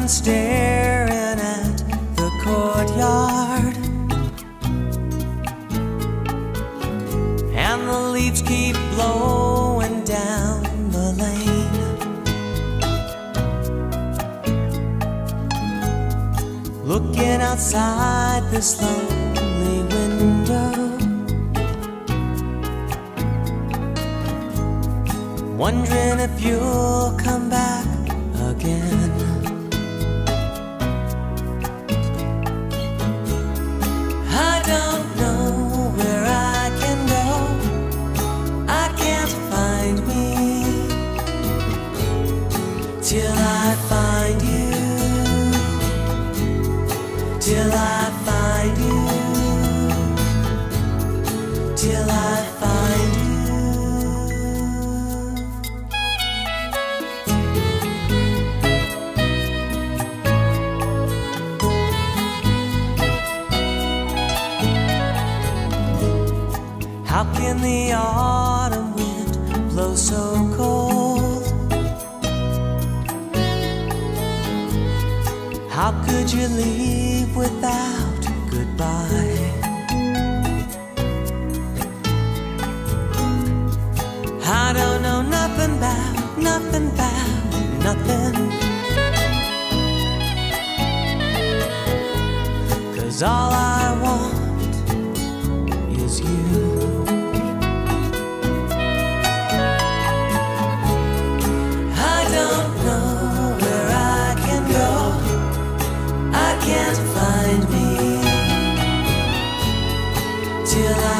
been staring at the courtyard. And the leaves keep blowing down the lane. Looking outside this lonely window. Wondering if you'll come back again. Till I find you. Till I find you. Till I find you. How can the autumn wind blow so cold? You leave without goodbye? I don't know nothing about, nothing about, nothing. Cause all I till I